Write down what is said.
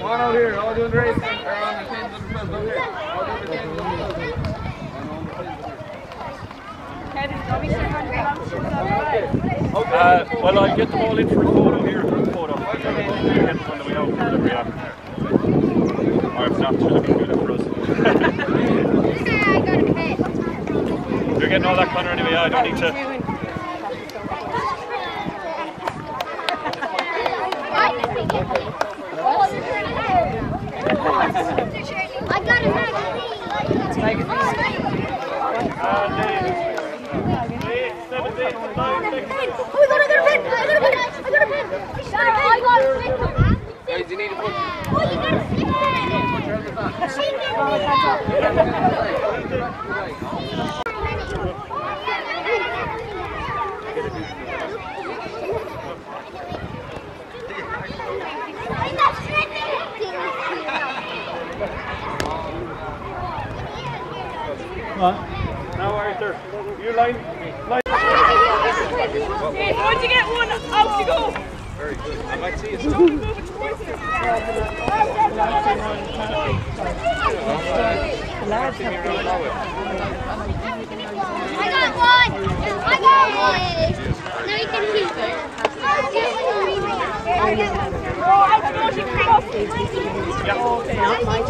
One out here, all doing racing, or on the teams themselves up here. All doing the teams themselves. Uh, well, I'll get them all in for a photo here. For a photo. I'll get them on the way out for delivery after. Or if not, sure they can do that for us. You're getting all that, Connor, anyway. I don't need to. And do you need a book? Oh, you got a stick Now, Arthur, you line, line. Once you get one, out you go. Very good. I might see you. I got one! I got one! Now you can keep it. Oh, I don't know if you can. Okay, not my.